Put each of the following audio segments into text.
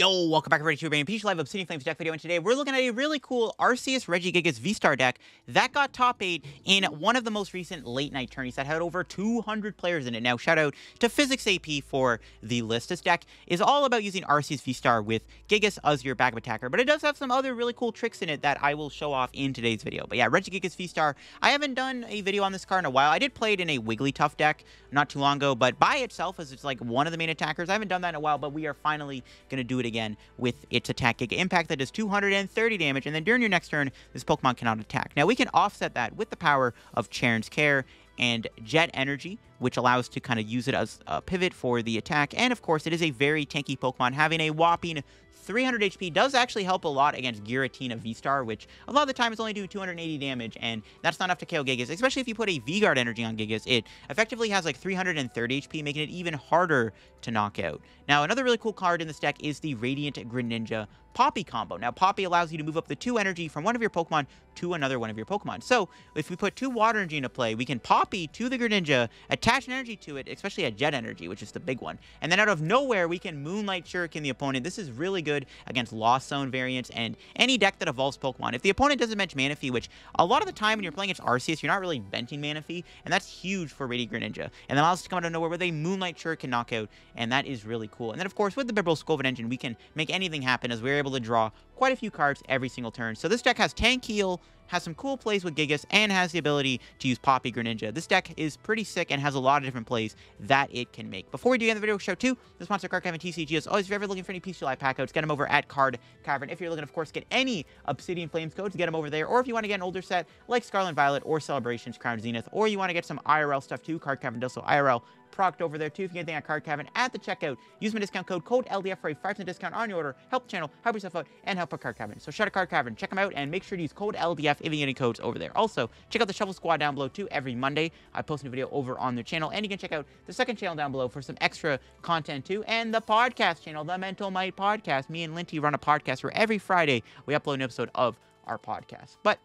Yo, welcome back everybody to your Peach Live Obsidian Flames deck video, and today we're looking at a really cool Arceus Regigigas V-Star deck that got top 8 in one of the most recent late night tourneys that had over 200 players in it. Now, shout out to Physics AP for the list. This deck is all about using Arceus V-Star with Gigas as your backup attacker, but it does have some other really cool tricks in it that I will show off in today's video. But yeah, Regigigas V-Star, I haven't done a video on this card in a while. I did play it in a Wigglytuff deck not too long ago, but by itself as it's like one of the main attackers, I haven't done that in a while, but we are finally going to do it again with its attack Giga Impact that does 230 damage, and then during your next turn, this Pokemon cannot attack. Now, we can offset that with the power of Cheren's Care and Jet Energy, which allows to kind of use it as a pivot for the attack. And of course, it is a very tanky Pokemon, having a whopping 300 HP does actually help a lot against Giratina V-Star, which a lot of the time is only do 280 damage, and that's not enough to KO Gigas, especially if you put a V-Guard energy on Gigas. It effectively has like 330 HP, making it even harder to knock out. Now, another really cool card in this deck is the Radiant Greninja Poppy combo. Now, Poppy allows you to move up the two energy from one of your Pokemon to another one of your Pokemon. So, if we put two water energy into play, we can Poppy to the Greninja, attach an energy to it, especially a Jet energy, which is the big one. And then out of nowhere, we can Moonlight Shuriken the opponent. This is really good against Lost Zone variants and any deck that evolves Pokemon. If the opponent doesn't bench Manaphy, which a lot of the time when you're playing against Arceus, you're not really benching Manaphy, and that's huge for Radiant Greninja. And then allows us to come out of nowhere with a Moonlight Shuriken knockout, and that is really cool. And then, of course, with the Bibarel Skwovet engine, we can make anything happen as we're able to draw quite a few cards every single turn. So this deck has Tank Heal, has some cool plays with Gigas, and has the ability to use Poppy Greninja. This deck is pretty sick and has a lot of different plays that it can make. Before we do end the video, show two, the sponsor Card Cavern TCG. As always, if you're ever looking for any PC Live pack codes, get them over at Card Cavern. If you're looking, of course, get any Obsidian Flames codes, get them over there. Or if you want to get an older set like Scarlet Violet or Celebrations Crown Zenith, or you want to get some IRL stuff too, Card Cavern does so IRL proc over there too. If you get anything at Card Cavern at the checkout, use my discount code code LDF for a 5% discount on your order. Help the channel, help yourself out, and help a Card Cavern. So shout out Card Cavern, check them out, and make sure to use code LDF get any codes over there. Also, check out the Shuffle Squad down below too. Every Monday, I post a new video over on their channel, and you can check out the second channel down below for some extra content too, and the podcast channel, the Mental Might Podcast. Me and Linty run a podcast where every Friday we upload an episode of our podcast. But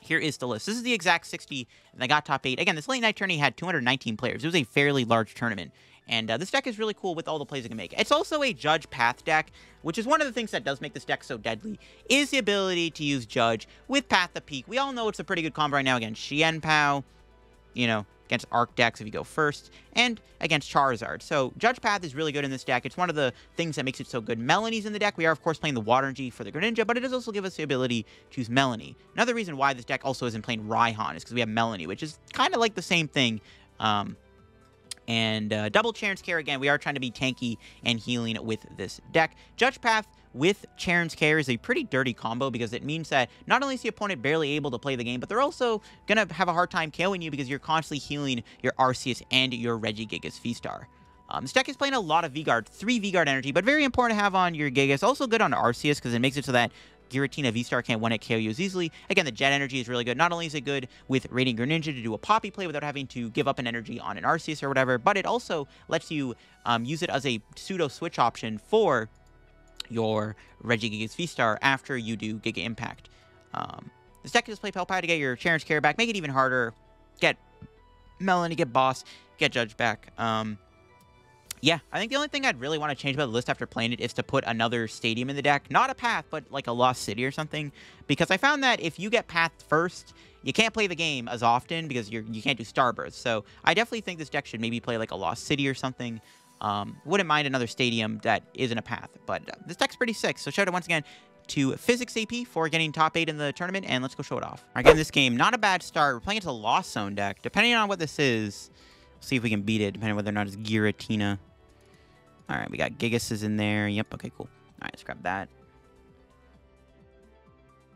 here is the list. This is the exact 60, and they got top 8. Again, this late night tourney had 219 players. It was a fairly large tournament. And uh, this deck is really cool with all the plays it can make. It's also a Judge Path deck, which is one of the things that does make this deck so deadly, is the ability to use Judge with Path of Peak. We all know it's a pretty good combo right now against Chien Pao, you know, against Arc decks if you go first, and against Charizard. So Judge Path is really good in this deck. It's one of the things that makes it so good. Melony's in the deck. We are, of course, playing the Water Energy for the Greninja, but it does also give us the ability to use Melony. Another reason why this deck also isn't playing Raihan is because we have Melony, which is kind of like the same thing. Um, and uh, double Cheren's Care again. We are trying to be tanky and healing with this deck. Judge Path with Cheren's Care is a pretty dirty combo because it means that not only is the opponent barely able to play the game, but they're also going to have a hard time killing you because you're constantly healing your Arceus and your Regigigas V-Star. Um, this deck is playing a lot of V-Guard, 3 V-Guard energy, but very important to have on your Gigas. Also good on Arceus because it makes it so that Giratina V-Star can't one-hit KO easily. Again, the Jet Energy is really good. Not only is it good with Radiant Greninja to do a Poppy play without having to give up an energy on an Arceus or whatever, but it also lets you um, use it as a pseudo-switch option for your Regigigas V-Star after you do Giga Impact. Um, deck can just play Pal Pad to get your Cheren's Care back, make it even harder, get Melony, get Boss, get Judge back. Um, yeah, I think the only thing I'd really want to change about the list after playing it is to put another stadium in the deck. Not a path, but like a Lost City or something. Because I found that if you get path first, you can't play the game as often because you're, you can't do Starbirth. So I definitely think this deck should maybe play like a Lost City or something. Um, wouldn't mind another stadium that isn't a path. But uh, this deck's pretty sick. So shout out once again to Physics AP for getting top 8 in the tournament, and let's go show it off. All right, again, this game, not a bad start. We're playing into a Lost Zone deck. Depending on what this is, see if we can beat it, depending on whether or not it's Giratina. All right, we got Gigas is in there. Yep, okay, cool. All right, let's grab that.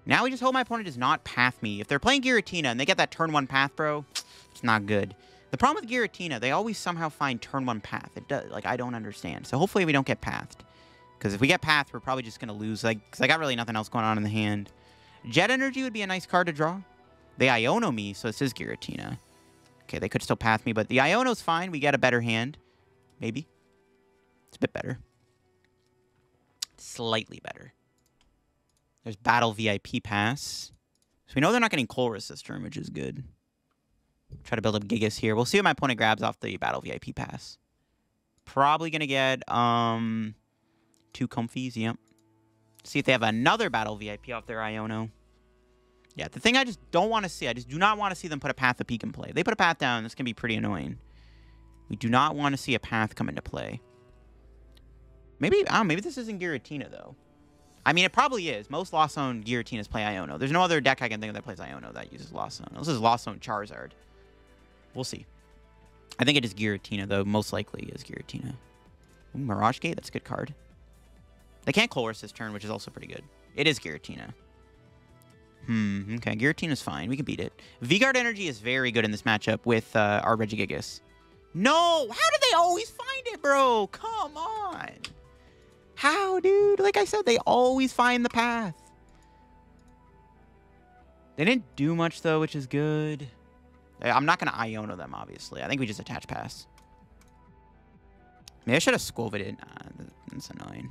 Now we just hope my opponent does not path me. If they're playing Giratina and they get that turn one path, bro, it's not good. The problem with Giratina, they always somehow find turn one path. It does, like, I don't understand. So hopefully we don't get pathed. Because if we get pathed, we're probably just going to lose. Like, because I got really nothing else going on in the hand. Jet Energy would be a nice card to draw. They Iono me, so this is Giratina. Okay, they could still path me, but the Iono's fine. We get a better hand. Maybe. It's a bit better. Slightly better. There's Battle VIP Pass. So we know they're not getting Coal turn, which is good. Try to build up Gigas here. We'll see what my opponent grabs off the Battle VIP Pass. Probably going to get um, Two Comfeys, yep. See if they have another battle VIP off their Iono. Yeah, the thing I just don't want to see, I just do not want to see them put a Path of Peak in play. If they put a Path down, this can be pretty annoying. We do not want to see a Path come into play. Maybe, I don't maybe this isn't Giratina, though. I mean, it probably is. Most Lost Zone Giratinas play Iono. There's no other deck I can think of that plays Iono that uses Lost Zone. This is Lost Zone Charizard. We'll see. I think it is Giratina, though. Most likely is Giratina. Ooh, Mirage Gate, that's a good card. They can't Colress this turn, which is also pretty good. It is Giratina. Hmm, okay. Giratina's fine. We can beat it. V-Guard Energy is very good in this matchup with uh, our Regigigas. No! How did they always find it, bro? Come on! How, dude? Like I said, they always find the path. They didn't do much, though, which is good. I'm not going to Iono them, obviously. I think we just attach pass. Maybe I should have Skwovet it. Nah, that's annoying.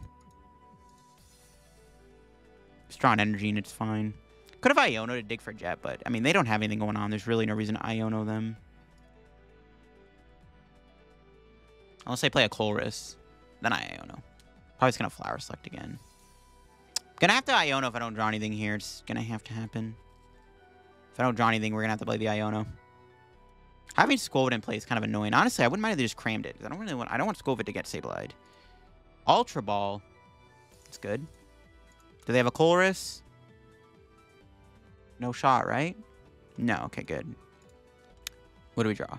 Strong energy and it's fine. Could have Iono to dig for Jet, but I mean, they don't have anything going on. There's really no reason to Iono them. Unless they play a Colress, then I Iono. Probably just gonna Flower Select again. Gonna have to Iono if I don't draw anything here. It's gonna have to happen. If I don't draw anything, we're gonna have to play the Iono. Having Skwovet in play is kind of annoying. Honestly, I wouldn't mind if they just crammed it. I don't really want. I don't want Skwovet to get Sableye. Ultra Ball. It's good. Do they have a Colress? No shot, right? No. Okay, good. What do we draw?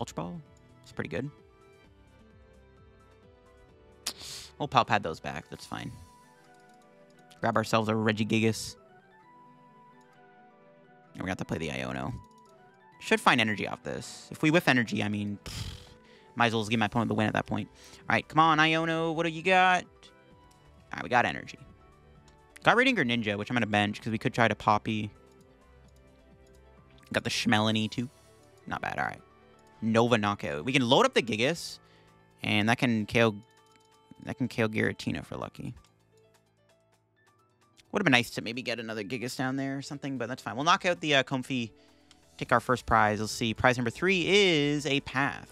Ultra Ball. It's pretty good. We'll Palpad those back. That's fine. Grab ourselves a Regigigas. And we got to play the Iono. Should find energy off this. If we whiff energy, I mean, might as well give my opponent the win at that point. All right, come on, Iono. What do you got? All right, we got energy. Got Radiant Greninja, which I'm going to bench because we could try to Poppy. Got the Schmelony, too. Not bad. All right. Nova Knockout. We can load up the Gigas, and that can KO that can KO Giratina for lucky. Would have been nice to maybe get another Gigas down there or something, but that's fine. We'll knock out the uh, Comfey, take our first prize. Let's see. Prize number three is a Path.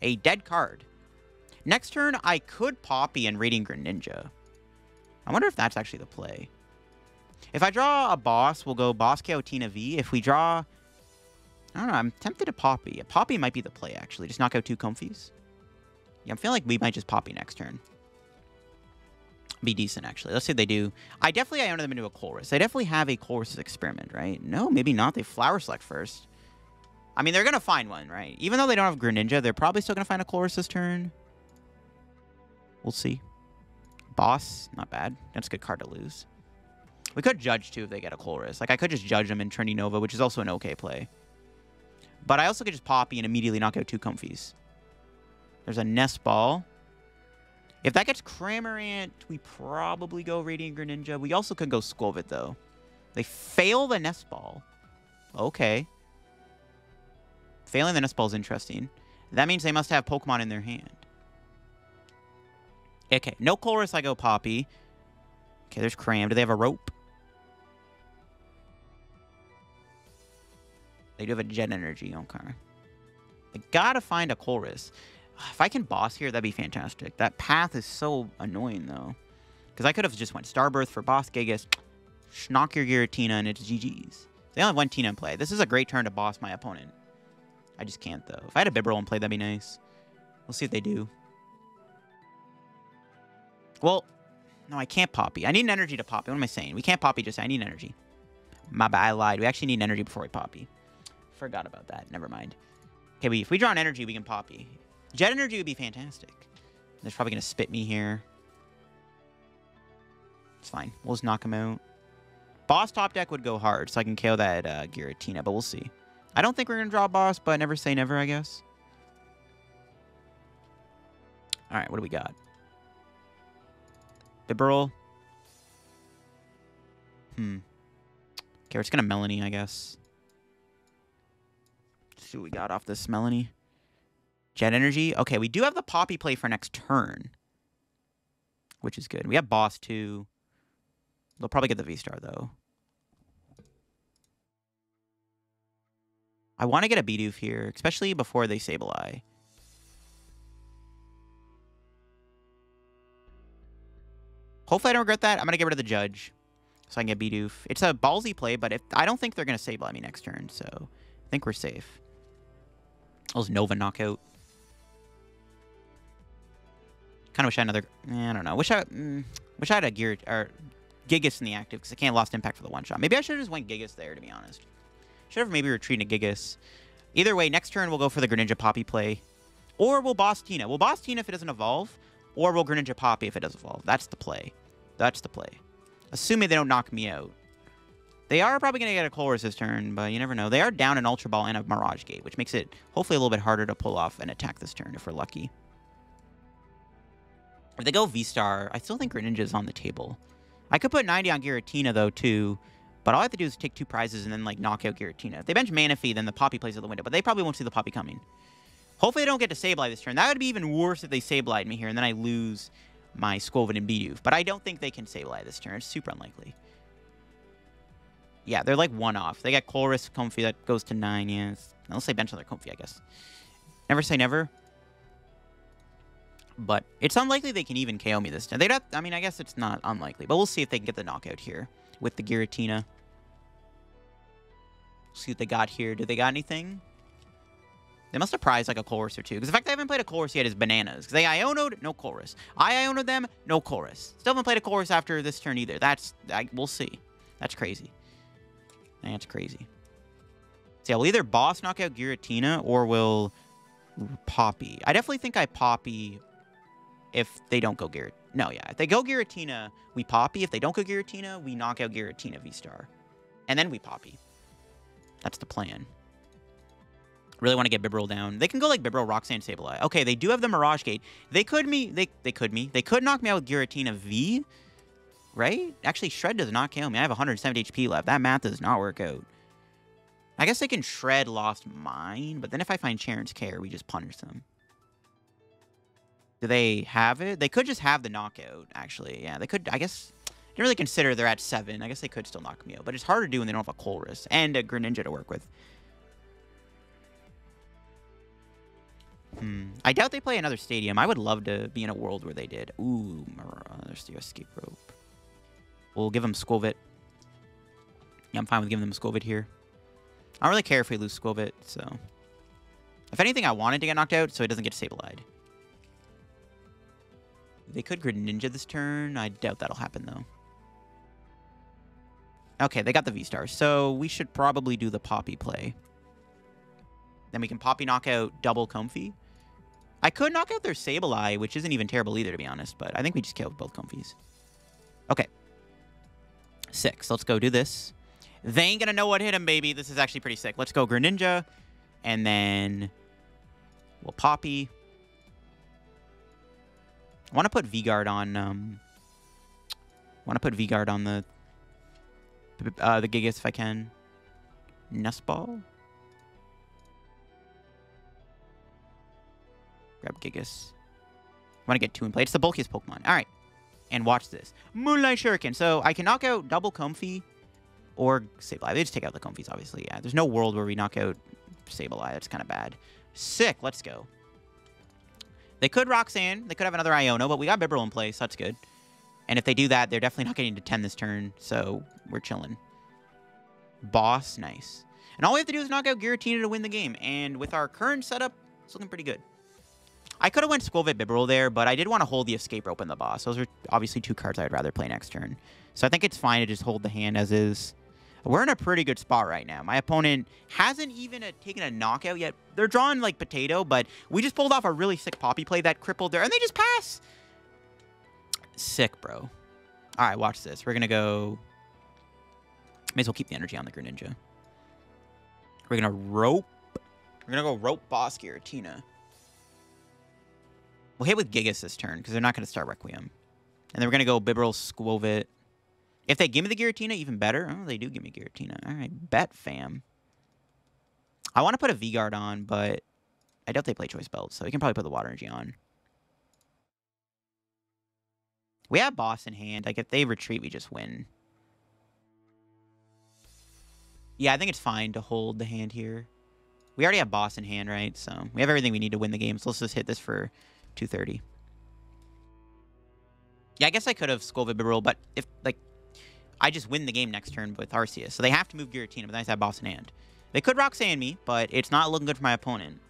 A dead card. Next turn, I could Poppy and Radiant Greninja. I wonder if that's actually the play. If I draw a boss, we'll go boss Tina V. If we draw... I don't know, I'm tempted to Poppy. A Poppy might be the play, actually. Just knock out two Comfeys. Yeah, I'm feeling like we might just Poppy next turn. Be decent, actually. Let's see if they do. I definitely Iono them into a Colress. They definitely have a Colress experiment, right? No, maybe not. They Flower Select first. I mean, they're going to find one, right? Even though they don't have Greninja, they're probably still going to find a Colress this turn. We'll see. Boss, not bad. That's a good card to lose. We could judge, too, if they get a Colress. Like, I could just judge them in Trinity Nova, which is also an okay play. But I also could just Poppy and immediately knock out two Comfeys. There's a Nest Ball. If that gets Cramorant, we probably go Radiant Greninja. We also could go Skwovet, though. They fail the Nest Ball. Okay. Failing the Nest Ball is interesting. That means they must have Pokemon in their hand. Okay, no Colress, I go Poppy. Okay, there's Cram. Do they have a rope? They do have a Jet Energy. Okay. I gotta find a Colress. If I can boss here, that'd be fantastic. That path is so annoying, though. Because I could have just went Starbirth for boss Gigas, knock your Giratina, and it's GG's. They only have one Tina in play. This is a great turn to boss my opponent. I just can't, though. If I had a Bibarel in play, that'd be nice. We'll see if they do. Well, no, I can't Poppy. I need an energy to Poppy. What am I saying? We can't Poppy just I need energy. My bad, I lied. We actually need energy before we Poppy. Forgot about that. Never mind. Okay, we, if we draw an energy, we can Poppy. Jet energy would be fantastic. They're probably going to spit me here. It's fine. We'll just knock him out. Boss top deck would go hard, so I can KO that uh, Giratina, but we'll see. I don't think we're going to draw boss, but never say never, I guess. All right, what do we got? Bibarel. Hmm. Okay, we're just going to Melony, I guess. Let's see what we got off this Melony. Jet Energy. Okay, we do have the Poppy play for next turn. Which is good. We have Boss, too. They'll probably get the V-Star, though. I want to get a Bidoof here, especially before they Sableye. Hopefully I don't regret that. I'm going to get rid of the Judge so I can get Bidoof. It's a ballsy play, but if I don't think they're going to Sableye me next turn, so I think we're safe. Those Nova knockout. Kind of wish I had another... Eh, I don't know. Wish I mm, wish I had a Gear... or Gigas in the active, because I can't lost impact for the one-shot. Maybe I should have just went Gigas there, to be honest. Should have maybe retreated Gigas. Either way, next turn we'll go for the Greninja Poppy play. Or we'll boss Tina. We'll boss Tina if it doesn't evolve. Or we'll Greninja Poppy if it does evolve. That's the play. That's the play. Assuming they don't knock me out. They are probably going to get a Colress this turn, but you never know. They are down an Ultra Ball and a Mirage Gate, which makes it hopefully a little bit harder to pull off an attack this turn if we're lucky. If they go V-Star, I still think Greninja is on the table. I could put 90 on Giratina, though, too. But all I have to do is take two prizes and then, like, knock out Giratina. If they bench Manaphy, then the Poppy plays out the window. But they probably won't see the Poppy coming. Hopefully they don't get to Sableye this turn. That would be even worse if they Sableye me here, and then I lose my Skwovet and Bidoof. But I don't think they can Sableye this turn. It's super unlikely. Yeah, they're like one off. They got Colress, Comfey, that goes to nine, yeah. Unless they bench another Comfey, I guess. Never say never. But it's unlikely they can even KO me this time. They'd have, I mean, I guess it's not unlikely. But we'll see if they can get the knockout here with the Giratina. See what they got here. Do they got anything? They must have prized like a Colress or two. Because the fact they haven't played a Colress yet is bananas. Because they Ionoed, no Colress. I Ionoed them, no Colress. Still haven't played a Colress after this turn either. That's, I, we'll see. That's crazy. That's crazy. So yeah, we'll either boss knock out Giratina or we'll Poppy. I definitely think I Poppy if they don't go Garrett. No, yeah. If they go Giratina, we Poppy. If they don't go Giratina, we knock out Giratina V-Star. And then we Poppy. That's the plan. Really want to get Bibarel down. They can go like Bibarel, Roxanne, Sableye. Okay, they do have the Mirage Gate. They could me. They they could me. They could knock me out with Giratina V. Right? Actually, Shred does not kill me. I have 170 HP left. That math does not work out. I guess they can Shred Lost Mine, but then if I find Cheren's Care, we just punish them. Do they have it? They could just have the knockout, actually. Yeah, they could, I guess, didn't really consider they're at 7. I guess they could still knock me out, but it's hard to do when they don't have a Colress and a Greninja to work with. Hmm. I doubt they play another stadium. I would love to be in a world where they did. Ooh, there's the escape rope. We'll give them Skwovet. Yeah, I'm fine with giving them Skwovet here. I don't really care if we lose Skwovet, so... If anything, I wanted to get knocked out so it doesn't get Sableye. They could Greninja this turn. I doubt that'll happen, though. Okay, they got the V-Star, so we should probably do the Poppy play. Then we can Poppy knock out double Comfey. I could knock out their Sableye, which isn't even terrible either, to be honest, but I think we just killed both Comfeys. Okay. Six. Let's go do this. They ain't gonna know what hit him, baby. This is actually pretty sick. Let's go Greninja, and then we'll Poppy. I want to put V-Guard on, um... I want to put V-Guard on the... Uh, the Gigas if I can. Nestball? Grab Gigas. I want to get two in play. It's the bulkiest Pokemon. All right. And watch this. Moonlight Shuriken. So I can knock out double Comfey or Sableye. They just take out the Comfeys, obviously. Yeah, there's no world where we knock out Sableye. That's kind of bad. Sick. Let's go. They could Roxanne. They could have another Iono, but we got Bibarel in place. So that's good. And if they do that, they're definitely not getting to 10 this turn. So we're chilling. Boss. Nice. And all we have to do is knock out Giratina to win the game. And with our current setup, it's looking pretty good. I could have went Skwovet Bibarel there, but I did want to hold the Escape Rope in the boss. Those are obviously two cards I'd rather play next turn. So I think it's fine to just hold the hand as is. We're in a pretty good spot right now. My opponent hasn't even a, taken a knockout yet. They're drawing like potato, but we just pulled off a really sick Poppy play that crippled there, and they just pass. Sick, bro. All right, watch this. We're going to go... May as well keep the energy on the Greninja. We're going to rope. We're going to go rope Boss Giratina. We'll hit with Gigas this turn, because they're not going to start Requiem. And then we're going to go Bibarel, Skwovet. If they give me the Giratina, even better. Oh, they do give me Giratina. All right, bet, fam. I want to put a V-Guard on, but I doubt they play Choice Belt, so we can probably put the Water Energy on. We have Boss in hand. Like, if they retreat, we just win. Yeah, I think it's fine to hold the hand here. We already have Boss in hand, right? So we have everything we need to win the game. So let's just hit this for 230. Yeah, I guess I could have Skwovet Bibarel, but if, like, I just win the game next turn with Arceus. So they have to move Giratina, but then I have Boss in hand. They could Roxanne me, but it's not looking good for my opponent.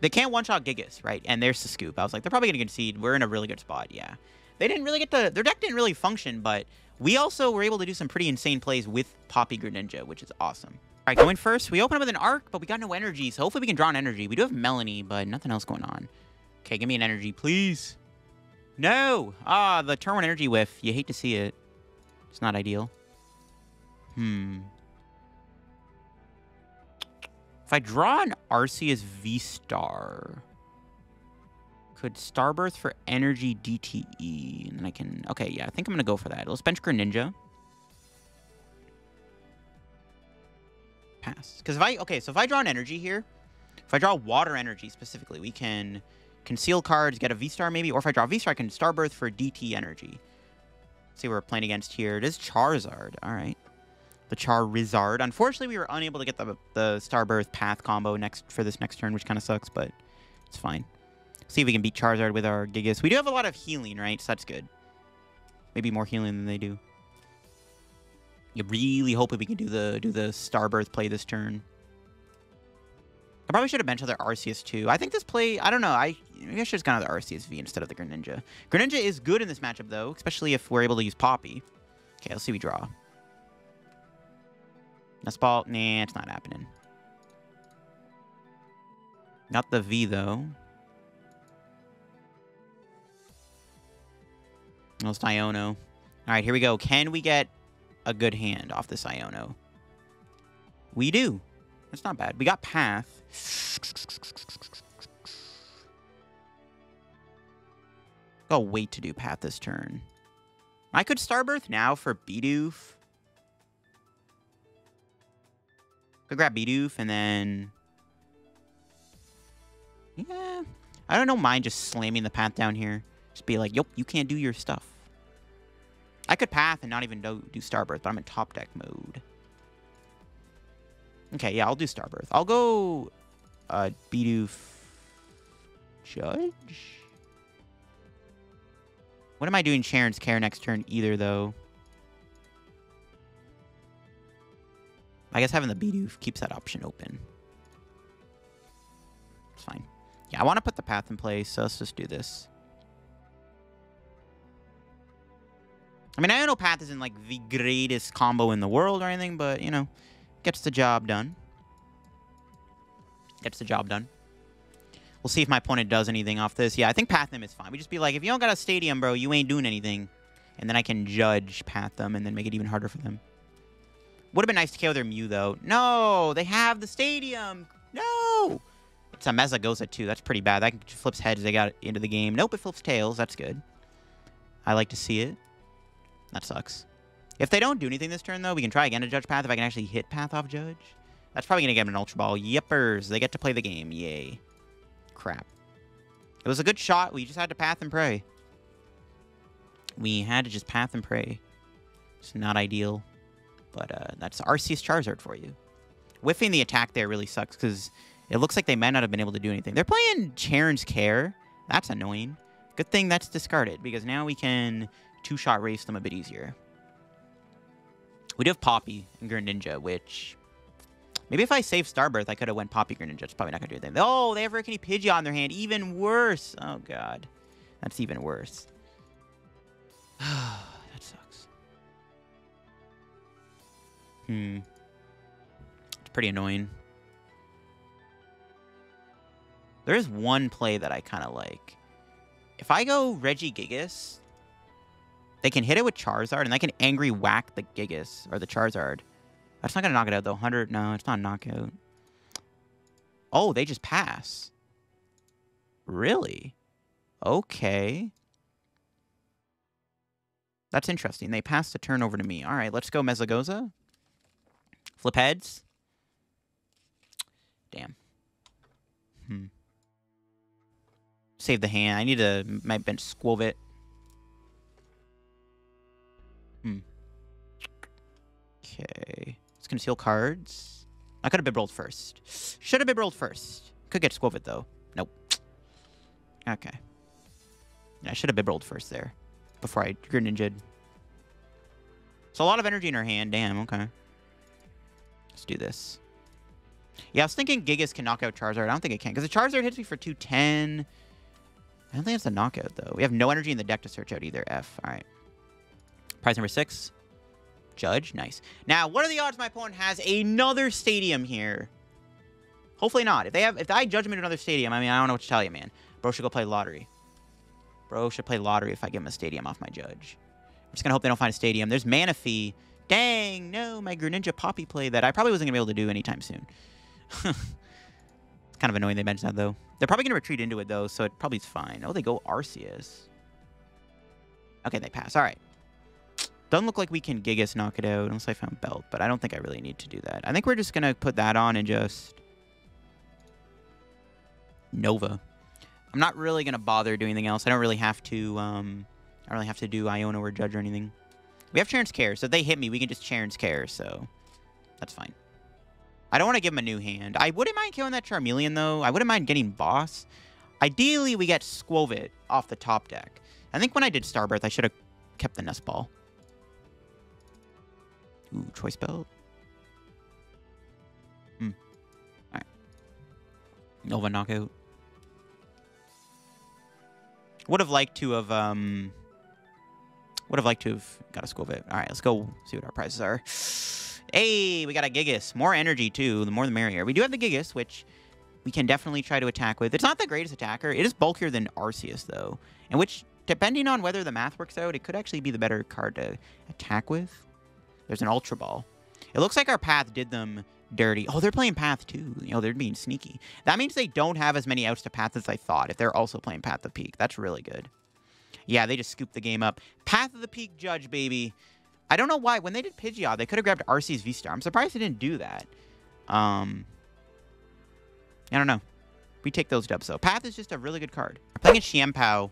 They can't one-shot Gigas, right? And there's the scoop. I was like, they're probably going to concede. We're in a really good spot, yeah. They didn't really get to... Their deck didn't really function, but we also were able to do some pretty insane plays with Poppy Greninja, which is awesome. All right, going first, we open up with an Arc, but we got no energy, so hopefully we can draw an energy. We do have Melony, but nothing else going on. Okay, give me an energy, please. No! Ah, the turn one energy whiff. You hate to see it. It's not ideal. Hmm. If I draw an Arceus V-Star, could Starbirth for energy DTE, and then I can... Okay, yeah, I think I'm going to go for that. Let's bench Greninja. Pass. Because if I... Okay, so if I draw an energy here, if I draw water energy specifically, we can conceal cards, get a V-Star maybe, or if I draw V-Star, I can Starbirth for DT energy. See what we're playing against here. It is Charizard. All right the Charizard. Unfortunately, we were unable to get the, the Starbirth Path combo next for this next turn, which kind of sucks, but it's fine. See if we can beat Charizard with our Gigas. We do have a lot of healing, right? So that's good. Maybe more healing than they do. You really hope that we can do the do the Starbirth play this turn. I probably should have mentioned their Arceus too. I think this play, I don't know. I maybe I should have gone with the Arceus V instead of the Greninja. Greninja is good in this matchup though, especially if we're able to use Poppy. Okay, let's see we draw. ball. Nah, it's not happening. Not the V though. It's Iono. All right, here we go. Can we get a good hand off this Iono? We do. That's not bad. We got Path. I'll wait to do Path this turn. I could Starbirth now for Bidoof. Could grab Bidoof and then... Yeah. I don't know mind just slamming the Path down here. Just be like, yep, you can't do your stuff. I could path and not even do, do Starbirth, but I'm in top deck mode. Okay, yeah, I'll do Starbirth. I'll go uh, Bidoof Judge? What am I doing Cheren's Care next turn either, though? I guess having the Bidoof keeps that option open. It's fine. Yeah, I want to put the path in place, so let's just do this. I mean, I know Path isn't like the greatest combo in the world or anything, but, you know, gets the job done. Gets the job done. We'll see if my opponent does anything off this. Yeah, I think Path them is fine. We just be like, if you don't got a stadium, bro, you ain't doing anything. And then I can judge Path them and then make it even harder for them. Would have been nice to kill their Mew, though. No, they have the stadium. No. It's a Mesagoza, too. That's pretty bad. That flips heads. They got into the game. Nope, it flips tails. That's good. I like to see it. That sucks. If they don't do anything this turn, though, we can try again to Judge Path if I can actually hit Path off Judge. That's probably going to get them an Ultra Ball. Yippers. They get to play the game. Yay. Crap. It was a good shot. We just had to Path and Pray. We had to just Path and Pray. It's not ideal. But uh, that's Arceus Charizard for you. Whiffing the attack there really sucks because it looks like they might not have been able to do anything. They're playing Cheren's Care. That's annoying. Good thing that's discarded because now we can two-shot race them a bit easier. We do have Poppy and Greninja, which... Maybe if I save Starbirth, I could have went Poppy Greninja. It's probably not going to do anything. Oh, they have Rickety Pidgeot on their hand. Even worse. Oh, God. That's even worse. that sucks. Hmm. It's pretty annoying. There is one play that I kind of like. If I go Regigigas, they can hit it with Charizard, and they can Angry Whack the Gigas, or the Charizard. That's not going to knock it out, though. 100, no, it's not a knockout. Oh, they just pass. Really? Okay. That's interesting. They pass the turn over to me. All right, let's go Mesagoza. Flip heads. Damn. Hmm. Save the hand. I need to my bench Skwovet. Okay. Let's conceal cards. I could have been rolled first. Should have been rolled first. Could get Skwovet, though. Nope. Okay. Yeah, I should have Bibareled first there before I Greninja'd. So a lot of energy in her hand. Damn, okay. Let's do this. Yeah, I was thinking Gigas can knock out Charizard. I don't think it can, because the Charizard hits me for 210. I don't think it's a knockout, though. We have no energy in the deck to search out either. F. All right. Prize number six. Judge. Nice. Now, what are the odds my opponent has another stadium here? Hopefully not. If they have, if I judge him in another stadium, I mean, I don't know what to tell you, man. Bro should go play lottery. Bro should play lottery if I give him a stadium off my judge. I'm just gonna hope they don't find a stadium. There's Manaphy. Dang, no, my Greninja Poppy play that I probably wasn't gonna be able to do anytime soon. it's kind of annoying they mentioned that, though. They're probably gonna retreat into it, though, so it probably is fine. Oh, they go Arceus. Okay, they pass. All right. Doesn't look like we can Gigas knock it out unless I found Belt, but I don't think I really need to do that. I think we're just gonna put that on and just... Nova. I'm not really going to bother doing anything else. I don't really have to, um, I don't really have to do Iono or Judge or anything. We have Cheren's Care, so if they hit me, we can just Cheren's Care, so that's fine. I don't want to give him a new hand. I wouldn't mind killing that Charmeleon, though. I wouldn't mind getting Boss. Ideally, we get Skwovet off the top deck. I think when I did Starbirth, I should have kept the Nest Ball. Ooh, Choice Belt. Hmm. Alright. Nova Knockout. Would have liked to have, um... Would have liked to have got a Skwovet. All right, let's go see what our prizes are. Hey, we got a Gigas. More energy, too. The more the merrier. We do have the Gigas, which we can definitely try to attack with. It's not the greatest attacker. It is bulkier than Arceus, though. And which, depending on whether the math works out, it could actually be the better card to attack with. There's an Ultra Ball. It looks like our path did them dirty. Oh, they're playing Path too. You know, they're being sneaky. That means they don't have as many outs to Path as I thought if they're also playing Path of the Peak. That's really good. Yeah, they just scooped the game up. Path of the Peak Judge, baby. I don't know why. When they did Pidgeot, they could have grabbed Arceus V-Star. I'm surprised they didn't do that. Um, I don't know. We take those dubs, though. Path is just a really good card. We're playing a Chien-Pao.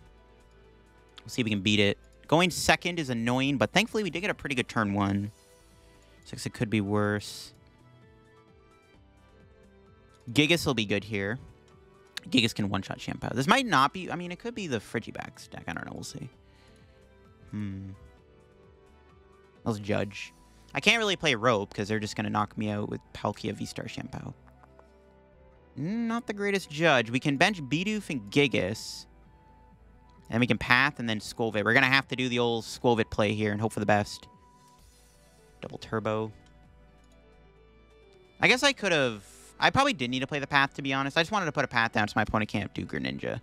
We'll see if we can beat it. Going second is annoying, but thankfully we did get a pretty good turn one. Six, it could be worse. Gigas will be good here. Gigas can one-shot Chien-Pao. This might not be... I mean, it could be the Frigibax deck. I don't know. We'll see. Hmm. Let's judge. I can't really play Rope because they're just going to knock me out with Palkia V-Star Chien-Pao. Not the greatest judge. We can bench Bidoof and Gigas. And we can Path and then Skwovet. We're going to have to do the old Skwovet play here and hope for the best. Double Turbo. I guess I could have I probably did need to play the path, to be honest. I just wanted to put a path down so my opponent can't do Greninja.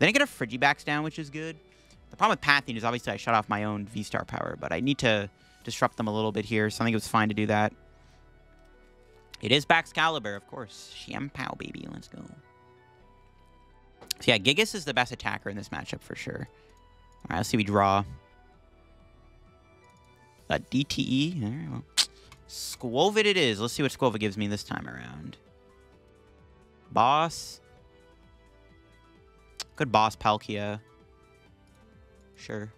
Then I get a Frigibax down, which is good. The problem with pathing is obviously I shut off my own V-Star power, but I need to disrupt them a little bit here, so I think it was fine to do that. It is Baxcalibur, of course. Chien-Pao, baby. Let's go. So yeah, Gigas is the best attacker in this matchup for sure. All right, let's see if we draw. Uh, a DTE. All right, well. Skwovet it is. Let's see what Skwovet gives me this time around. Boss. Good boss, Palkia. Sure.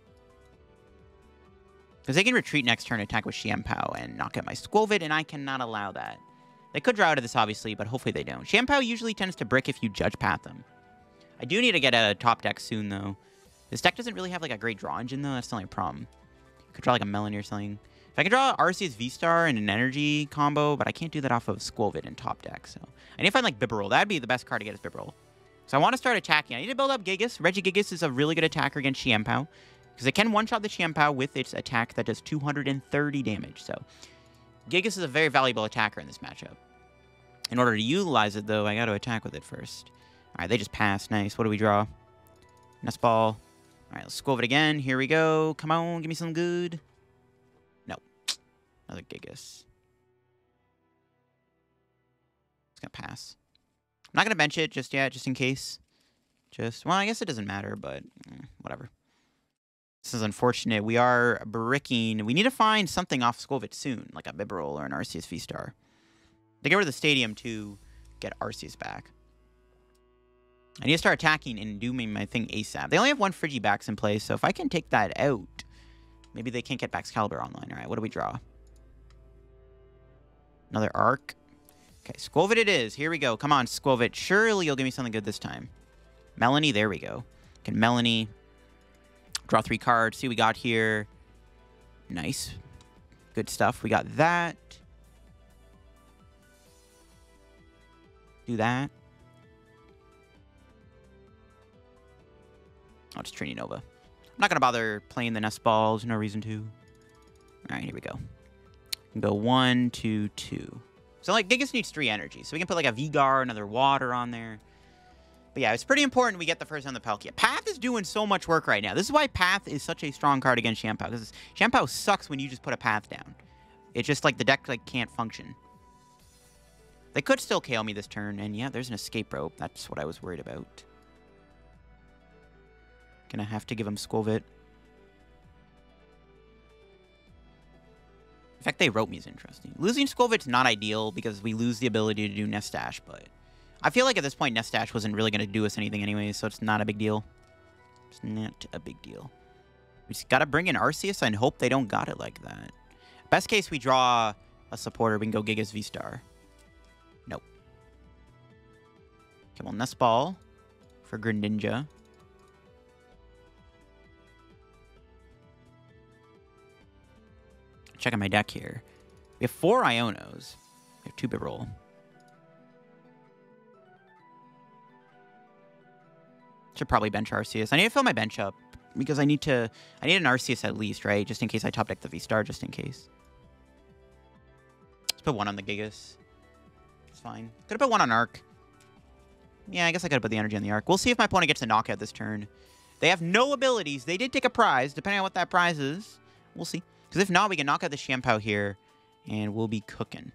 Because they can retreat next turn, attack with Chien-Pao, and knock out my Skwovet, and I cannot allow that. They could draw out of this, obviously, but hopefully they don't. Chien-Pao usually tends to brick if you judge path them. I do need to get a top deck soon, though. This deck doesn't really have, like, a great draw engine, though. That's the only problem. Could draw, like, a Melony or something. If I can draw Arceus V-Star and an energy combo, but I can't do that off of Skwovet in top deck, so... I need to find, like, Bibarel. That'd be the best card to get is Bibarel. So I want to start attacking. I need to build up Gigas. Regigigas is a really good attacker against Chien-Pao. Because it can one-shot the Chien-Pao with its attack that does 230 damage, so... Gigas is a very valuable attacker in this matchup. In order to utilize it, though, I got to attack with it first. Alright, they just passed. Nice. What do we draw? Nest Ball. Alright, let's go over it again. Here we go. Come on, give me some good. No. Another Gigas. It's going to pass. I'm not going to bench it just yet, just in case. Just, well, I guess it doesn't matter, but eh, whatever. This is unfortunate. We are bricking. We need to find something off Skwovet soon, like a Bibarel or an Arceus V-Star. They get rid of the stadium to get Arceus back. I need to start attacking and doing my thing ASAP. They only have one Frigibax in place, so if I can take that out, maybe they can't get Baxcalibur online. All right, what do we draw? Another arc. Okay, Skwovet it is. Here we go. Come on, Skwovet. Surely you'll give me something good this time. Melony, there we go. Can Melony... Draw three cards. See what we got here. Nice. Good stuff. We got that. Do that. I'll just Trini Nova. I'm not going to bother playing the Nest Balls. No reason to. All right, here we go. Go one, two, two. So, like, Gigas needs three energy. So we can put, like, a V-Guard, another water on there. But yeah, it's pretty important we get the first on the Palkia. Path is doing so much work right now. This is why Path is such a strong card against Shampoo. Because Shampoo sucks when you just put a Path down. It's just like the deck like can't function. They could still KO me this turn, and yeah, there's an escape rope. That's what I was worried about. Gonna have to give him Skwovet. In fact, they wrote me is interesting. Losing Skwovet's not ideal because we lose the ability to do Nest Stash, but I feel like at this point Nest Stash wasn't really going to do us anything anyway, so it's not a big deal. It's not a big deal. We just got to bring in Arceus and hope they don't got it like that. Best case, we draw a supporter. We can go Gigas V-Star. Nope. Okay, well, Nest Ball for Greninja. Checking my deck here. We have four Ionos. We have two Bibarel. Should probably bench Arceus. I need to fill my bench up because I need to. I need an Arceus at least, right? Just in case I top deck the V Star, just in case. Let's put one on the Gigas. It's fine. Could have put one on Arc. Yeah, I guess I could have put the energy on the Arc. We'll see if my opponent gets a knockout this turn. They have no abilities. They did take a prize, depending on what that prize is. We'll see. Because if not, we can knock out the Shampoo here, and we'll be cooking.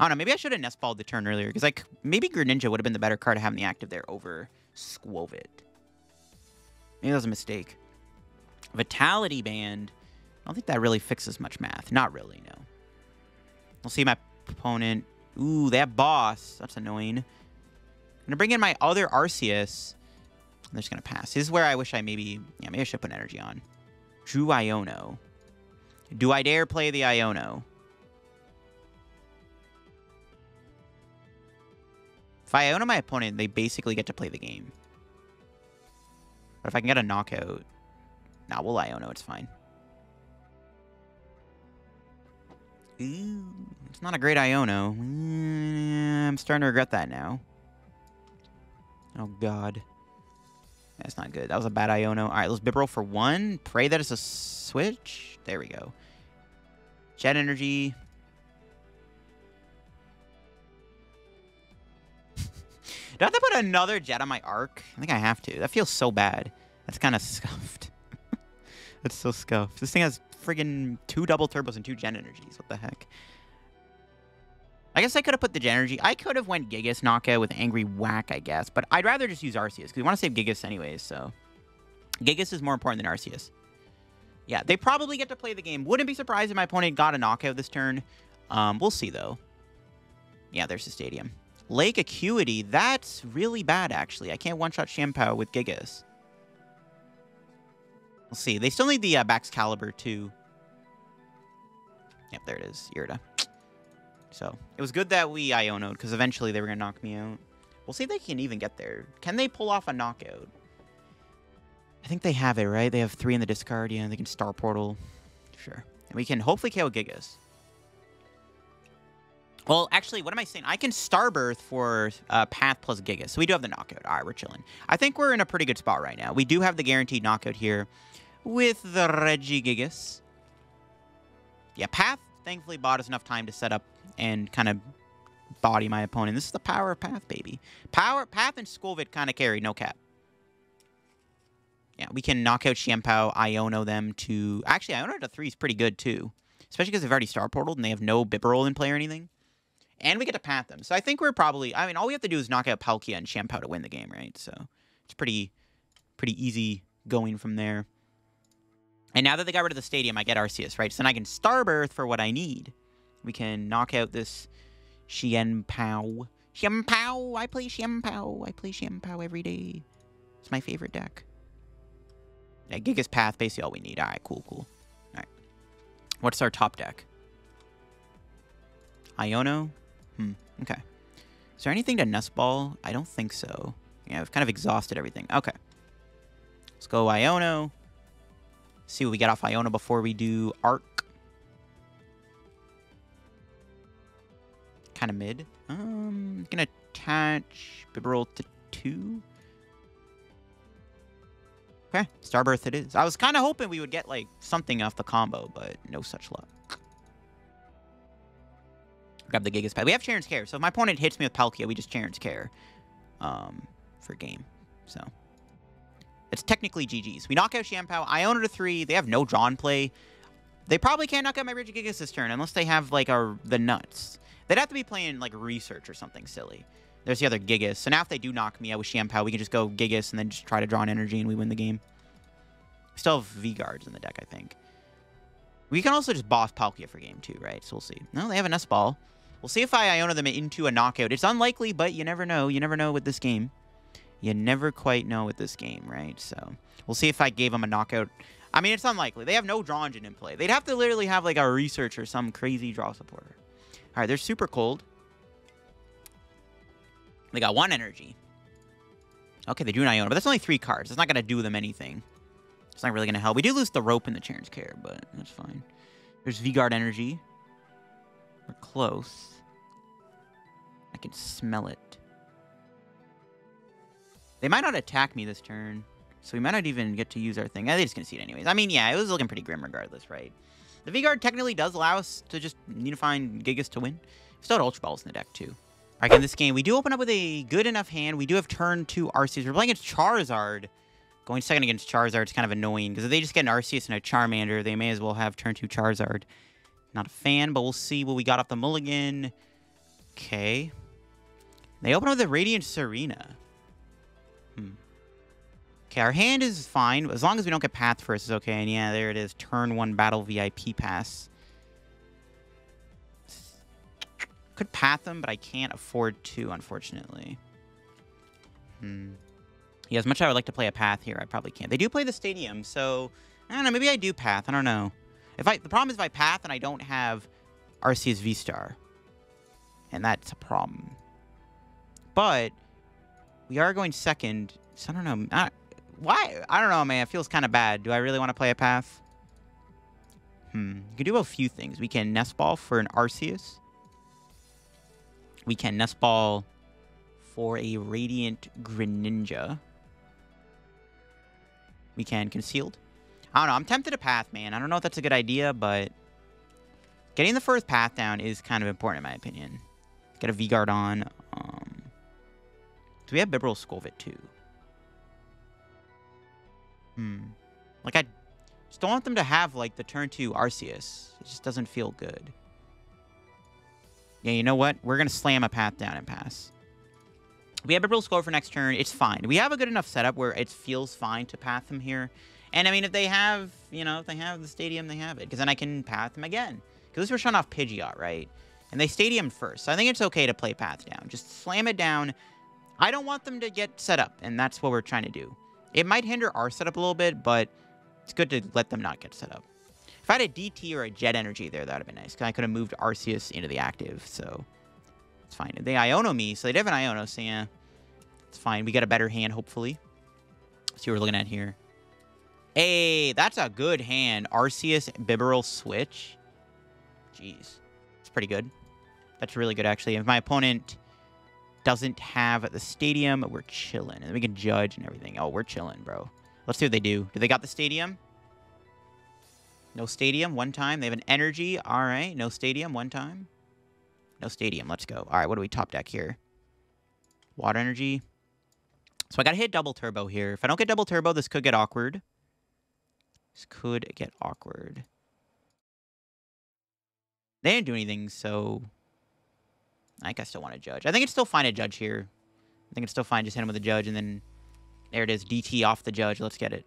I don't know. Maybe I should have Nest Balled the turn earlier, because like maybe Greninja would have been the better card to have in the active there over Skwovet. Maybe that was a mistake. Vitality Band. I don't think that really fixes much math. Not really, no. We'll see my opponent. Ooh, that boss. That's annoying. I'm going to bring in my other Arceus. I'm just going to pass. This is where I wish I maybe... Yeah, maybe I should put energy on. Drew Iono. Do I dare play the Iono? If I Iono my opponent, they basically get to play the game. But if I can get a knockout... Nah, we'll Iono, it's fine. Ooh, it's not a great Iono. Mm, I'm starting to regret that now. Oh, God. That's not good. That was a bad Iono. All right, let's Bibarel for one. Pray that it's a switch. There we go. Jet Energy. Do I have to put another jet on my arc? I think I have to. That feels so bad. That's kind of scuffed. That's so scuffed. This thing has friggin' two double turbos and two Jet energies. What the heck? I guess I could have put the Jet energy. I could have went Gigas Naka with Angry Whack, I guess. But I'd rather just use Arceus because we want to save Gigas anyways, so... Gigas is more important than Arceus. Yeah, they probably get to play the game. Wouldn't be surprised if my opponent got a knockout this turn. Um, we'll see, though. Yeah, there's the stadium. Lake Acuity, that's really bad, actually. I can't one-shot Shampoo with Gigas. We'll see. They still need the uh, Baxcalibur, too. Yep, there it is. Irida. So, it was good that we Ionoed, because eventually they were going to knock me out. We'll see if they can even get there. Can they pull off a knockout? I think they have it, right? They have three in the discard. Yeah, they can Star Portal. Sure. And we can hopefully KO Gigas. Well, actually, what am I saying? I can Starbirth for uh, Path plus Gigas. So we do have the knockout. All right, we're chilling. I think we're in a pretty good spot right now. We do have the guaranteed knockout here with the Regigigas. Yeah, Path thankfully bought us enough time to set up and kind of body my opponent. This is the power of Path, baby. Power, Path and Skwovet kind of carry, no cap. Yeah, we can knock out Shampoo, Iono them to... Actually, Iono to 3 is pretty good, too. Especially because they've already Star Portaled and they have no Bibarel in play or anything. And we get to path them. So I think we're probably... I mean, all we have to do is knock out Palkia and Shampoo to win the game, right? So it's pretty, pretty easy going from there. And now that they got rid of the stadium, I get Arceus, right? So then I can Starbirth for what I need. We can knock out this Chien-Pao. Xianpao! I play Xianpao. I play Xianpao every day. It's my favorite deck. Yeah, Gigas Path, basically all we need. All right, cool, cool. All right. What's our top deck? Iono? Hmm, okay. Is there anything to Nest Ball? I don't think so. Yeah, I've kind of exhausted everything. Okay. Let's go Iono. See what we get off Iono before we do Arc. Kind of mid. Um, gonna attach Bibarel to two. Okay, Starbirth it is. I was kind of hoping we would get, like, something off the combo, but no such luck. Grab the Gigas pad. We have Cheren's Care, so if my opponent hits me with Palkia, we just Cheren's Care um, for game. So, it's technically GG's. We knock out Shampoo. it a three. They have no drawn play. They probably can't knock out my Regigigas this turn unless they have, like, our, the nuts. They'd have to be playing, like, Research or something silly. There's the other Gigas. So now if they do knock me out with Shampoo, we can just go Gigas and then just try to draw an energy and we win the game. We still have V-Guards in the deck, I think. We can also just boss Palkia for game two, right? So we'll see. No, they have an S-Ball. We'll see if I Iono them into a knockout. It's unlikely, but you never know. You never know with this game. You never quite know with this game, right? So we'll see if I gave them a knockout. I mean, it's unlikely. They have no draw engine in play. They'd have to literally have like a research or some crazy draw supporter. All right, they're super cold. They got one energy. Okay, they drew an Iono, but that's only three cards. It's not going to do them anything. It's not really going to help. We do lose the rope in the Cheren's Care, but that's fine. There's V-Guard energy. We're close. I can smell it. They might not attack me this turn, so we might not even get to use our thing. They just concede anyways. I mean, yeah, it was looking pretty grim regardless, right? The V-Guard technically does allow us to just need to find Gigas to win. We still had Ultra Balls in the deck, too. Right, in this game, we do open up with a good enough hand. We do have turn two Arceus. We're playing against Charizard. Going second against Charizard is kind of annoying, because if they just get an Arceus and a Charmander, they may as well have turn two Charizard. Not a fan, but we'll see what we got off the mulligan. Okay. They open up with a Radiant Serena. Hmm. Okay, our hand is fine. As long as we don't get Path first, it's okay. And yeah, there it is. Turn one Battle VIP Pass. Could path them, but I can't afford to, unfortunately. Hmm. Yeah, as much as I would like to play a path here, I probably can't. They do play the stadium, so I don't know. Maybe I do path. I don't know. If I the problem is if I path and I don't have Arceus V Star, and that's a problem. But we are going second, so I don't know. Why? I don't know, man. It feels kind of bad. Do I really want to play a path? Hmm. You can do a few things. We can Nest Ball for an Arceus. We can Nest Ball for a Radiant Greninja. We can Concealed. I don't know. I'm tempted to Path, man. I don't know if that's a good idea, but getting the first Path down is kind of important in my opinion. Get a V-Guard on. Um, do we have Bibarel Skwovet too? Hmm. Like, I just don't want them to have, like, the turn 2 Arceus. It just doesn't feel good. Yeah, you know what? We're going to slam a path down and pass. We have a real score for next turn. It's fine. We have a good enough setup where it feels fine to path them here. And, I mean, if they have, you know, if they have the stadium, they have it. Because then I can path them again. Because we're shutting off Pidgeot, right? And they stadium first. So I think it's okay to play path down. Just slam it down. I don't want them to get set up. And that's what we're trying to do. It might hinder our setup a little bit, but it's good to let them not get set up. If I had a DT or a Jet Energy there, that would have been nice. Because I could have moved Arceus into the active, so it's fine. They Iono me, so they have an Iono, so yeah. It's fine. We got a better hand, hopefully. Let's see what we're looking at here. Hey, that's a good hand. Arceus Bibarel switch. Jeez. It's pretty good. That's really good, actually. If my opponent doesn't have the stadium, we're chilling. And we can judge and everything. Oh, we're chilling, bro. Let's see what they do. Do they got the stadium? No stadium, one time. They have an energy. All right. No stadium, one time. No stadium. Let's go. All right, what do we top deck here? Water energy. So I got to hit double turbo here. If I don't get double turbo, this could get awkward. This could get awkward. They didn't do anything, so... I think I still want to judge. I think it's still fine to judge here. I think it's still fine. Just hit him with a judge, and then... There it is. DT off the judge. Let's get it.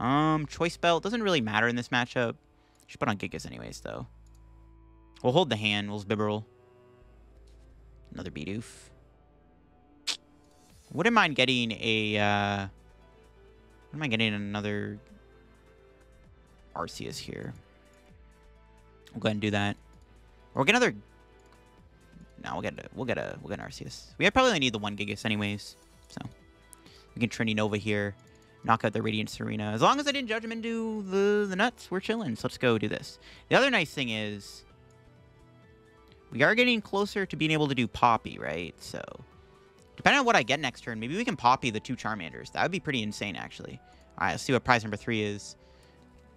Um, Choice Belt doesn't really matter in this matchup. Should put on Gigas anyways, though. We'll hold the hand. We'll Bibarel. Another Bidoof. Wouldn't mind getting a, uh... Wouldn't mind getting another... Arceus here. We'll go ahead and do that. Or we'll get another... No, we'll get a, we'll get a, we'll get an Arceus. We probably only need the one Gigas anyways, so... We can Trinity Nova here. Knock out the Radiant Serena. As long as I didn't Judgment do the, the nuts, we're chilling. So let's go do this. The other nice thing is we are getting closer to being able to do Poppy, right? So depending on what I get next turn, maybe we can Poppy the two Charmanders. That would be pretty insane, actually. All right, let's see what prize number three is.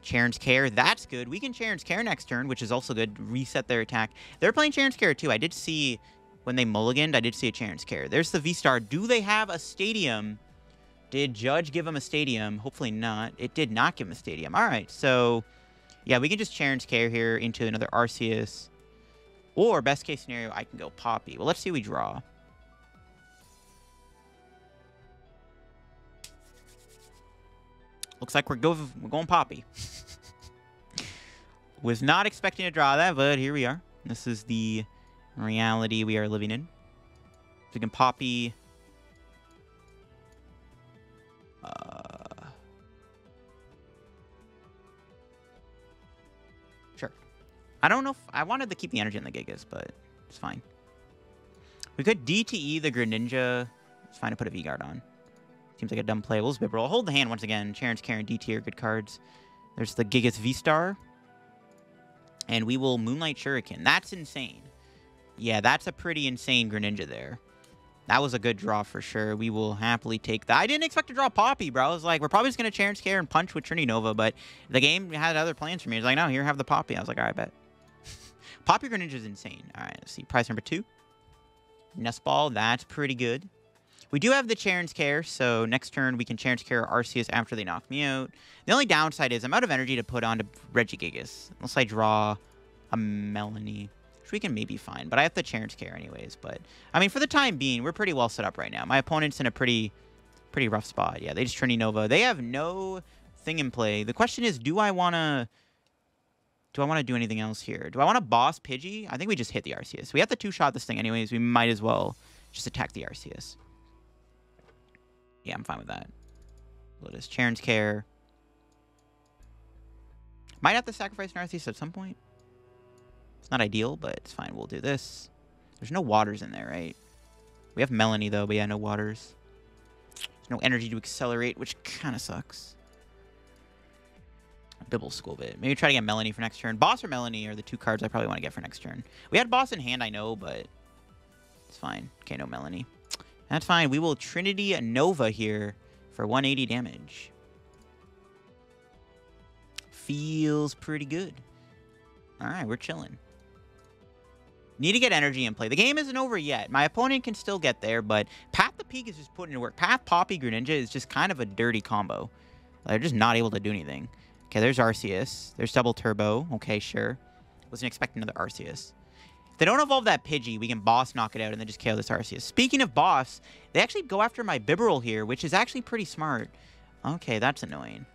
Cheren's Care, that's good. We can Cheren's Care next turn, which is also good. Reset their attack. They're playing Cheren's Care too. I did see when they mulliganed, I did see a Cheren's Care. There's the V-Star. Do they have a stadium? Did Judge give him a stadium? Hopefully not. It did not give him a stadium. All right, so yeah, we can just Cheren's Care here into another Arceus. Or, best case scenario, I can go Poppy. Well, let's see we draw. Looks like we're, go we're going Poppy. Was not expecting to draw that, but here we are. This is the reality we are living in. So we can Poppy... Uh, sure. I don't know if... I wanted to keep the energy in the Gigas, but it's fine. We could DTE the Greninja. It's fine to put a V-Guard on. Seems like a dumb play. We'll I'll hold the hand once again. Charon's Karen, D tier, good cards. There's the Gigas V-Star. And we will Moonlight Shuriken. That's insane. Yeah, that's a pretty insane Greninja there. That was a good draw for sure. We will happily take that. I didn't expect to draw Poppy, bro. I was like, we're probably just going to Cheren's Care and punch with Trinity Nova, but the game had other plans for me. It's like, no, here, have the Poppy. I was like, all right, I bet. Poppy Greninja is insane. All right, let's see. Prize number two. Nest Ball, that's pretty good. We do have the Cheren's Care, so next turn we can Cheren's Care Arceus after they knock me out. The only downside is I'm out of energy to put onto Regigigas, unless I draw a which we can maybe find, but I have the Cheren's Care anyways. But, I mean, for the time being, we're pretty well set up right now. My opponent's in a pretty, pretty rough spot. Yeah, they just Trinity Nova. They have no thing in play. The question is, do I want to... Do I want to do anything else here? Do I want to boss Pidgey? I think we just hit the Arceus. We have to two-shot this thing anyways. We might as well just attack the Arceus. Yeah, I'm fine with that. Lotus Charon's Care. Might have to sacrifice Narcissus at some point. Not ideal, but it's fine. We'll do this. There's no waters in there, right? We have Melony, though, but yeah, no waters. There's no energy to accelerate, which kind of sucks. Bibble School Bit. Maybe try to get Melony for next turn. Boss or Melanie are the two cards I probably want to get for next turn. We had Boss in hand, I know, but it's fine. Okay, no Melony. That's fine. We will Trinity Nova here for 180 damage. Feels pretty good. All right, we're chilling. Need to get energy in play. The game isn't over yet. My opponent can still get there, but Path the Peak is just putting in work. Path Poppy Greninja is just kind of a dirty combo. They're just not able to do anything. Okay, there's Arceus. There's Double Turbo. Okay, sure. Wasn't expecting another Arceus. If they don't evolve that Pidgey, we can boss knock it out and then just KO this Arceus. Speaking of boss, they actually go after my Bibarel here, which is actually pretty smart. Okay, that's annoying.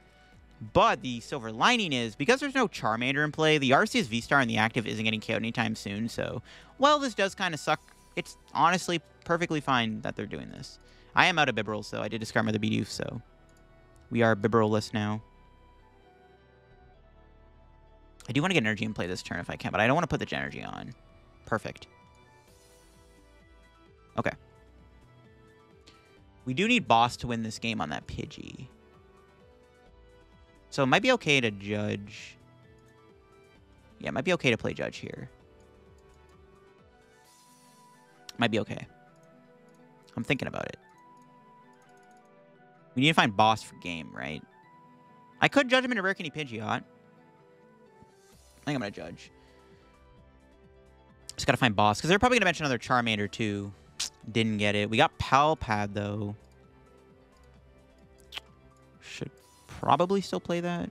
But the silver lining is, because there's no Charmander in play, the Arceus V-Star in the active isn't getting KO'd anytime soon, so... while this does kind of suck. It's honestly perfectly fine that they're doing this. I am out of Bibarel, so I did discard my Bidoof, so... We are Bibarel-less now. I do want to get energy and play this turn if I can, but I don't want to put the energy on. Perfect. Okay. We do need boss to win this game on that Pidgey. So it might be okay to judge. Yeah, it might be okay to play judge here. Might be okay. I'm thinking about it. We need to find boss for game, right? I could judge him in a Rare Candy Pidgeot. I think I'm going to judge. Just gotta find boss. Because they're probably gonna mention another Charmander too. Didn't get it. We got Pal Pad though. Probably still play that.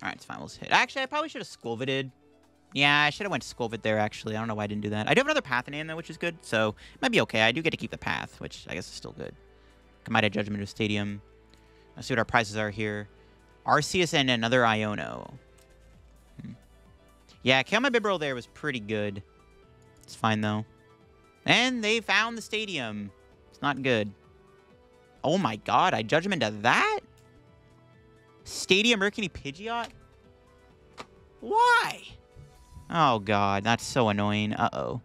Alright, it's fine. We'll hit. Actually, I probably should have Skwoveted. Yeah, I should have went Skwovet there, actually. I don't know why I didn't do that. I do have another path in hand, though, which is good. So, it might be okay. I do get to keep the path, which I guess is still good. Kamada Judgment of Stadium. Let's see what our prizes are here. Arceus and another Iono. Hmm. Yeah, Kama Bibarel there was pretty good. It's fine, though. And they found the stadium. It's not good. Oh my god, I Judgment of that? Stadium Mercury Pidgeot? Why? Oh god, that's so annoying. Uh-oh.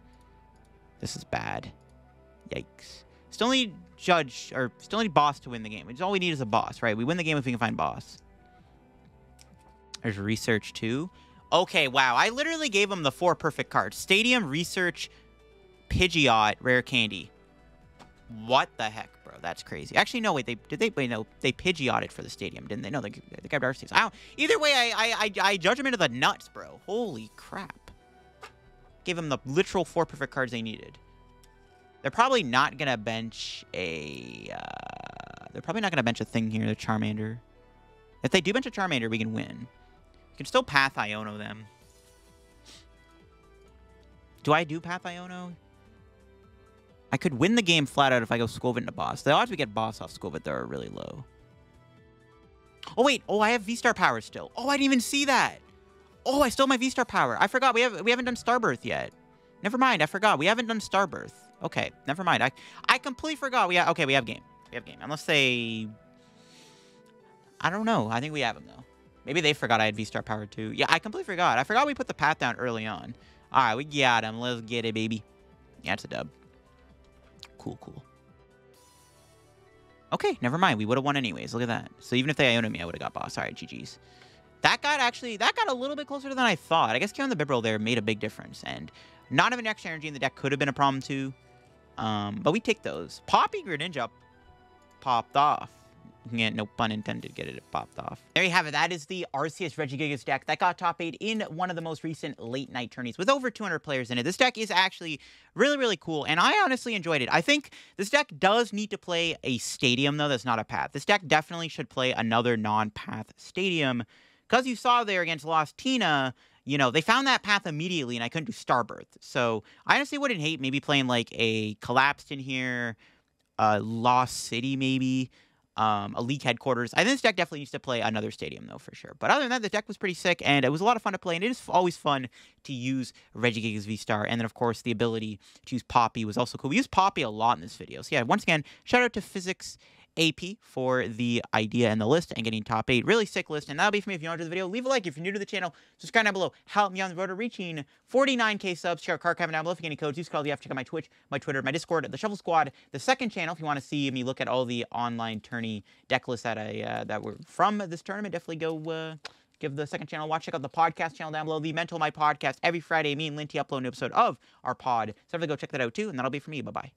This is bad. Yikes. Still need judge, or still need boss to win the game. It's all we need is a boss, right? We win the game if we can find boss. There's research too. Okay, wow. I literally gave him the four perfect cards. Stadium, Research, Pidgeot, Rare Candy. What the heck, bro? That's crazy. Actually, no, wait. They did they wait? No, they Pidgeotted for the stadium, didn't they? No, they, they grabbed Arceus. I either way, I, I I I judge him into the nuts, bro. Holy crap! Gave him the literal four perfect cards they needed. They're probably not gonna bench a. Uh, they're probably not gonna bench a thing here. The Charmander. If they do bench a Charmander, we can win. Can still Path Iono them. Do I do Path Iono? I could win the game flat out if I go Skwovet into boss. The odds we get boss off Skwovet there are really low. Oh, wait. Oh, I have V-Star power still. Oh, I didn't even see that. Oh, I have my V-Star power. I forgot. We, have, we haven't done Starbirth yet. Never mind. I forgot. We haven't done Starbirth. Okay, never mind. I I completely forgot. We have, okay, we have game. We have game. Unless they... I don't know. I think we have them, though. Maybe they forgot I had V-Star power, too. Yeah, I completely forgot. I forgot we put the path down early on. All right, we got him. Let's get it, baby. Yeah, it's a dub. Cool, cool. Okay, never mind. We would have won anyways. Look at that. So even if they Iono me, I would have got boss. All right, GG's. That got actually, that got a little bit closer than I thought. I guess killing the Bibarel there made a big difference. And not having extra energy in the deck could have been a problem too. Um, but we take those. Poppy Greninja popped off. Yeah, no pun intended, get it popped off. There you have it. That is the Arceus Regigigas deck that got top 8 in one of the most recent late night tourneys with over 200 players in it. This deck is actually really, really cool, and I honestly enjoyed it. I think this deck does need to play a stadium, though, that's not a path. This deck definitely should play another non-path stadium, because you saw there against Lost Tina, you know, they found that path immediately, and I couldn't do Starbirth. So I honestly wouldn't hate maybe playing like a Collapsed in here, a Lost City maybe, um, a league headquarters. I think this deck definitely needs to play another stadium, though, for sure. But other than that, the deck was pretty sick, and it was a lot of fun to play, and it is always fun to use Regigigas V-Star. And then, of course, the ability to use Poppy was also cool. We used Poppy a lot in this video. So, yeah, once again, shout out to Physics AP for the idea and the list and getting top eight. Really sick list. And that'll be for me. If you enjoyed the video, leave a like. If you're new to the channel, subscribe down below. Help me on the road to reaching 49k subs. Check out card down below if you get any codes. Use code you have check out my Twitch, my Twitter, my Discord, the Shuffle Squad, the second channel. If you want to see me look at all the online tourney deck lists that I uh, that were from this tournament, definitely go. Uh, give the second channel a watch. Check out the podcast channel down below, the Mental Might Podcast. Every Friday, me and Linty upload an episode of our pod. So definitely go check that out too. And that'll be for me. Bye bye.